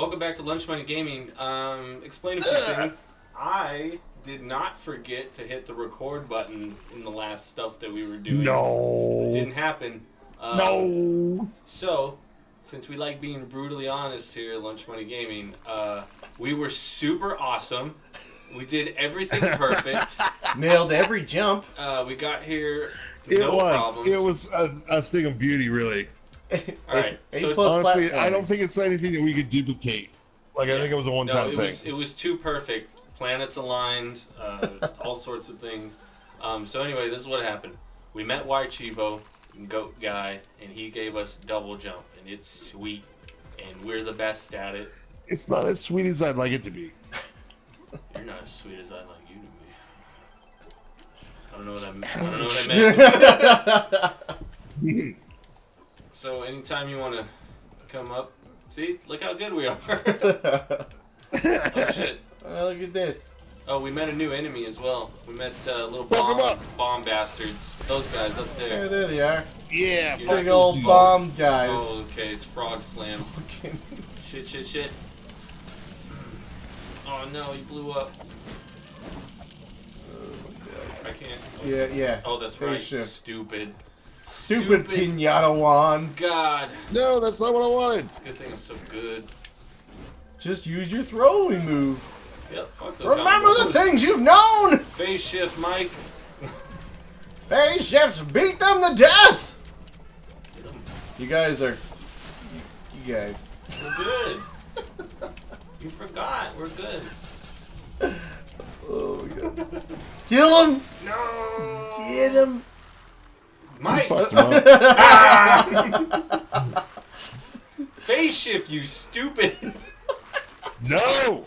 Welcome back to Lunch Money Gaming. Um, explain a few things. I did not forget to hit the record button in the last stuff that we were doing. No. It Didn't happen. Um, No. So, since we like being brutally honest here at Lunch Money Gaming, uh, we were super awesome. We did everything perfect. Nailed every jump. Uh, we got here It no was. problems. It was a, a thing of beauty, really. All right, A, so- plus Honestly. I don't think it's anything that we could duplicate. Like I think it was a one-time it thing. was it was too perfect. Planets aligned, uh, all sorts of things. Um, so anyway, this is what happened. We met Uay Chivo, Goat Guy, and he gave us double jump, and it's sweet, and we're the best at it. It's not as sweet as I'd like it to be. You're not as sweet as I'd like you to be. I don't know what I, I don't know what I meant. so anytime you want to come up, see, look how good we are. oh shit. Oh, look at this. Oh, we met a new enemy as well. We met uh, little Fuck 'em bomb, up. bomb bastards. Those guys up there. Yeah, there. there they are. Yeah. Big fuck Big old dudes. bomb guys. Oh, okay, it's Frog Slam. Shit, shit, shit. Oh no, he blew up. I can't. yeah, yeah. Oh, that's Phase right. shift. Stupid. Stupid, Stupid. pinata wand. God. No, that's not what I wanted. Good thing I'm so good. Just use your throwing move. Yep. Fuck the Remember the things you've known. Phase shift, Mike. Hey, chefs, beat them to death. Get 'em. You guys are. You, you guys. We're good. you forgot. We're good. Oh god. Kill him. No. Get him. Mike. Fuck them ah! up. Shift, you stupid. No,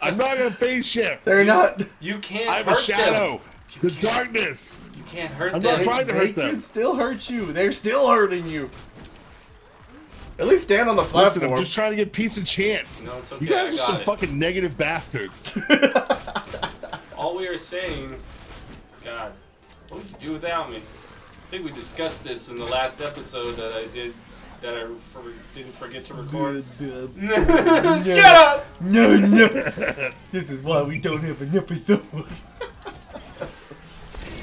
I'm not gonna phase shift. They're not. You can't I'm a shadow. them. The darkness. you can't hurt I'm them. not trying to they hurt them. They can still hurt you. They're still hurting you. At least stand on the Listen, platform. I'm just trying to get peace and chance. No, it's okay. You guys I are some it. fucking negative bastards. All we are saying, God, what would you do without me? I think we discussed this in the last episode that I did, that I for, didn't forget to record. Shut up! No, no. this is why we don't have an episode. We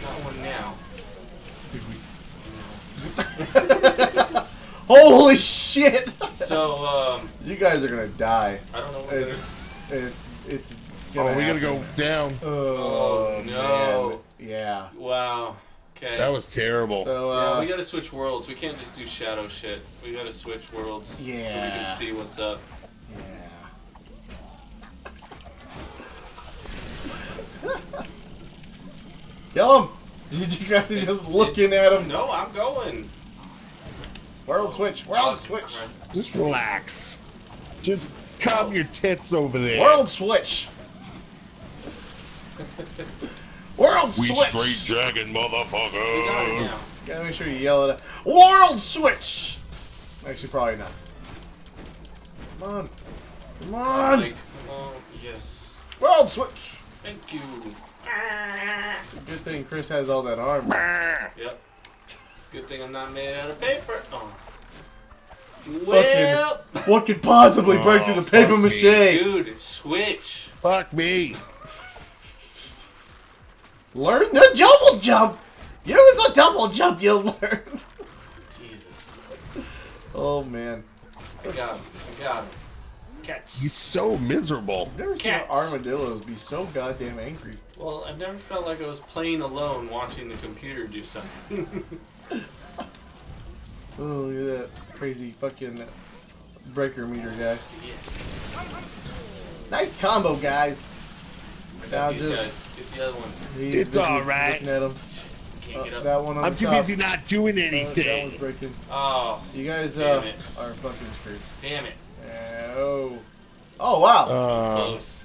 got one now. Holy shit! So, um, You guys are gonna die. I don't know what we're It's, it's, it's. Oh, we gotta go down. Oh, Oh, no. man. Yeah. Wow. Okay. That was terrible. So, yeah, uh, we gotta switch worlds. We can't just do shadow shit. We gotta switch worlds. So we can see what's up. yeah. Kill him! Did You guys are just looking at him. No, I'm going. World switch, world switch, Just relax. Just calm your tits over there. world switch. World we switch. straight dragon, We got it motherfucker. now. Gotta make sure you yell it. out. World switch. Actually, probably not. Come on, come on. Like, come. Yes. World switch. Thank you. Ah. It's a good thing Chris has all that armor. Ah. Yep. It's a good thing I'm not made out of paper. Oh. Well, What could possibly break Oh, through the ah, paper fuck me, dude, switch. Fuck me. Learn the double jump. Use the double jump. You'll learn. Jesus. Oh man, I got him. I got him. Catch. He's so miserable. I've never seen armadillos be so goddamn angry. Well, I've never felt like I was playing alone watching the computer do something. Oh, look at that crazy fucking breaker meter guy. yeah. Nice combo, guys. I Now just- guys. Get the other ones. He's It's alright. Looking at him. Can't Uh, get up. that one on I'm the too top. busy not doing Uh, that one's anything. breaking. Oh, You guys Damn uh, it. are fucking screwed. damn it. Oh. Oh wow. Uh, Close.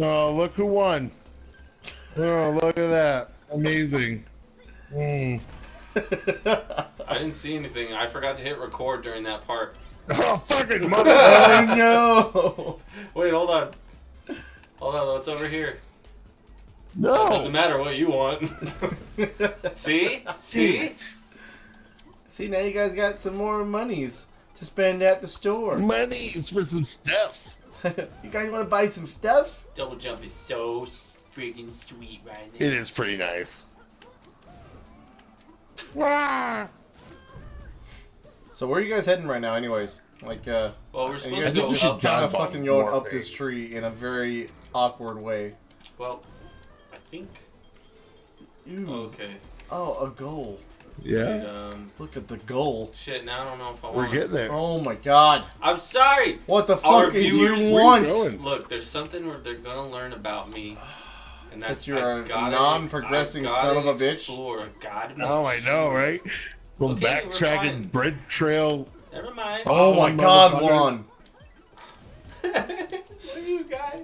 oh, look who won. Oh, look at that. Amazing. Mm. I didn't see anything. I forgot to hit record during that part. Oh, fucking mother. oh no. Wait, hold on. Hold on, what's over here? Doesn't matter what you want. See? See? See now you guys got some more monies to spend at the store. Money is for some stuffs. you guys want to buy some stuffs? Double jump is so freaking sweet right now. It is pretty nice. So where are you guys heading right now, anyways? Like, uh, Well, we're supposed you're go up. kind of fucking going more up this tree in a very awkward way. Well, I think. Ooh. Okay. Oh, a goal. Yeah, Um, Look at the goal. shit. Now I don't know if I want. we're getting there. Oh my god. I'm sorry. What the Our fuck did you Where you want? going? Look, there's something where they're gonna learn about me, and that's That you're a non-progressing I've son of a bitch? Explore. I gotta Oh, I know, right? From Okay, backtracking bread trail. Never mind. Oh my Oh, god, motherfucker. Juan. what are you guys?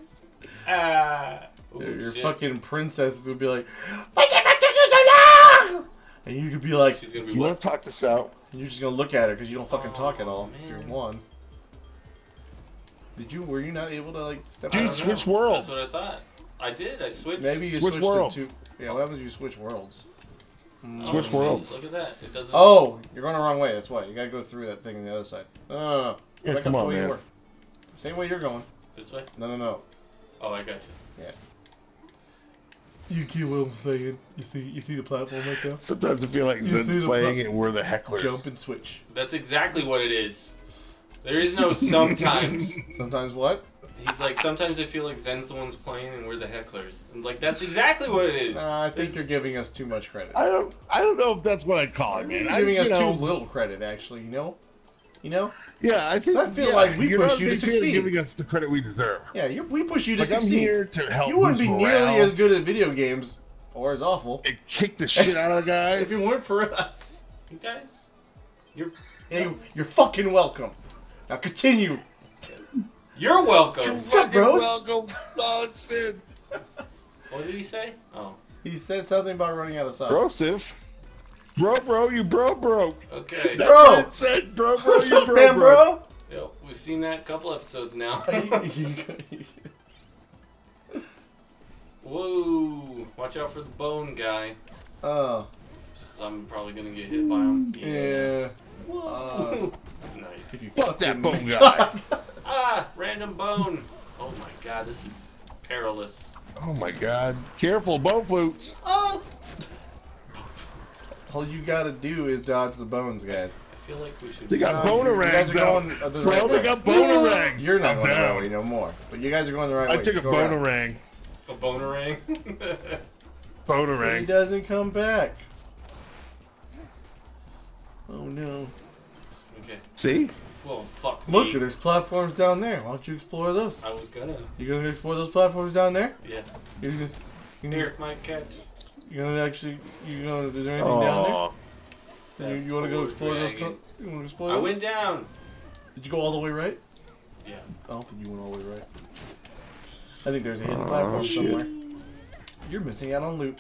Ah. Ooh, Your, your shit. fucking princess would be like, What the fuck took you so long? And you could be like, She's gonna be You want to talk this out? you're just gonna look at her because you don't fucking talk at all. Oh, You're man. one. Did you? Were you not able to like step Dude, out? don't switch know. worlds. That's what I thought. I did. I switched. Maybe you Switch switched worlds. it to. Yeah, what happens if you switch worlds? Mm. Oh, Switch worlds. Look at that. It doesn't. Oh, you're going the wrong way. That's why. You gotta go through that thing on the other side. No, no, no. Go Yeah, back come up the on, way you man. were. Same way you're going. This way. No, no, no. Oh, I got you. You get what I'm saying? You see, you see the platform right there? Sometimes I feel like You see Zen's the playing pro- it and we're the hecklers. Jump and switch. That's exactly what it is. There is no sometimes. Sometimes what? He's like, sometimes I feel like Zen's the one's playing and we're the hecklers. And like, that's exactly what it is. Nah, I think you're giving us too much credit. I don't. I don't know if that's what I'd call it, man. You're I, giving you us know, too little credit, actually. You know? You know? Yeah, I think. I feel yeah, like we push you to big fan of succeed. Giving us the credit we deserve. Yeah, you, we push you to Like I'm succeed. here to help. You wouldn't be morale nearly as good at video games, or as awful, and kick the shit out of the guys. if it weren't for us. You guys, you're Yeah, you, you're fucking welcome. Now continue. you're welcome. What's up, bros? Welcome, oh, shit. What did he say? Oh, He said something about running out of sauce. Brosif. Bro, bro, you bro, bro. okay. That's Bro. what it said, bro, bro, What's you up, bro, man, bro? Yo, we've seen that a couple episodes now. Whoa! Watch out for the bone guy. oh, I'm probably gonna get hit by him. yeah. Whoa! nice. If you Fuck that fucking- bone guy. Ah, random bone. Oh my god, this is perilous. Oh my god. Careful, bone flutes. Oh! All you gotta do is dodge the bones, guys. I feel like we should. They got Um, boner you guys are out. going uh, the Bro, right they got boner rags. You're not I'm going the down. right way no more. But you guys are going the right I way. I took a Go boner around. rang. a boner ring. Boner He doesn't come back. Oh no. okay. See? Well, fuck me. Look, there's platforms down there. Why don't you explore those? I was gonna. You gonna explore those platforms down there? Yeah. You gonna, you Here, my catch. You gonna actually? You gonna? Is there anything down there? You, you wanna go explore those? dragon. pla- You wanna explore I those? went down. Did you go all the way right? Yeah. I don't think you went all the way right. I think there's a hidden Oh, platform shit. somewhere. You're missing out on loot.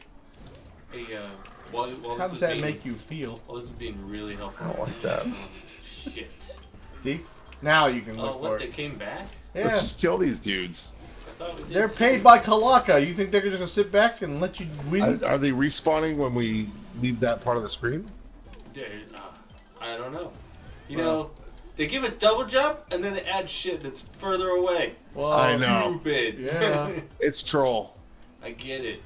Hey, uh, while, while How this does is that being, make you feel? Well, this is being really helpful. I don't like that. Shit. See? Now you can Oh, look for what? They it. came back? Yeah. Let's just kill these dudes. I thought we did. They're paid by Calaca. You think they're just gonna sit back and let you win? Are, are they respawning when we leave that part of the screen? Dude, uh, I don't know. You Well- know, they give us double jump and then they add shit that's further away. well, I know. Stupid. Yeah. It's troll. I get it.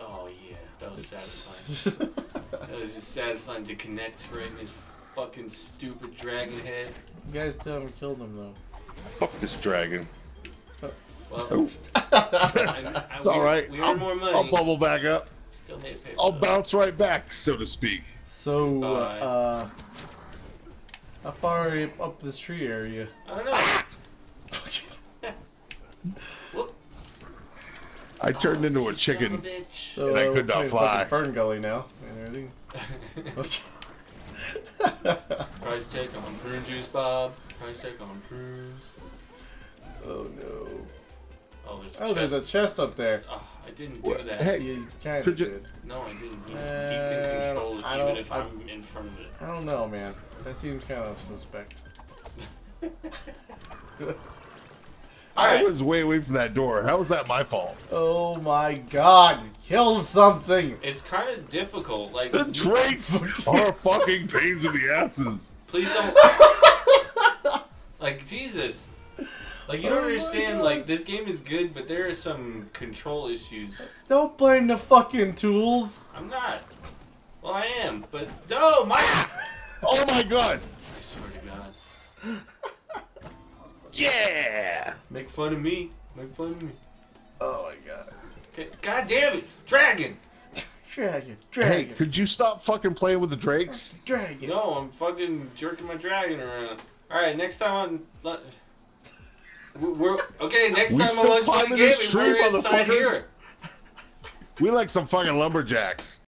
Oh yeah, that was satisfying. that was just satisfying to connect right in his fucking stupid dragon head. you guys still haven't killed them though. Fuck this dragon. Well, Oh, I, I, it's we, all right. We I'll, earn more money. I'll bubble back up. Still made paper. I'll though. bounce right back, so to speak. So, Goodbye. uh, how far are you up this tree area? I don't know. Whoop. I turned into a chicken. of a bitch. So And I uh, could we're not fly. fucking Fern Gully now and everything. Price tag on prune juice, Bob. Price tag on prunes. oh no. Oh, there's a Oh, there's a chest. chest up there. Oh, I didn't do What? that. Hey, You kind of Could you- did. No, I didn't. He, he Uh, can control it even if I- I'm in front of it. I don't know, man. That seems kind of suspect. I Alright. was way away from that door. How was that my fault? Oh my god, you killed something! It's kind of difficult. Like, The you- traits are fucking pains in the asses. please don't. like Jesus. Like you don't Oh understand. Like this game is good, but there are some control issues. Don't blame the fucking tools. I'm not. Well, I am, but no, my. I Oh my god! I swear to God. Yeah! Make fun of me. Make fun of me. Oh my god. Okay. God damn it, dragon. Dragon, dragon. Hey, dragon, could you stop fucking playing with the drakes? dragon. No, I'm fucking jerking my dragon around. All right, next time on. We're okay. Next We time on Lunch Money this Gaming, we're inside here. We like some fucking lumberjacks.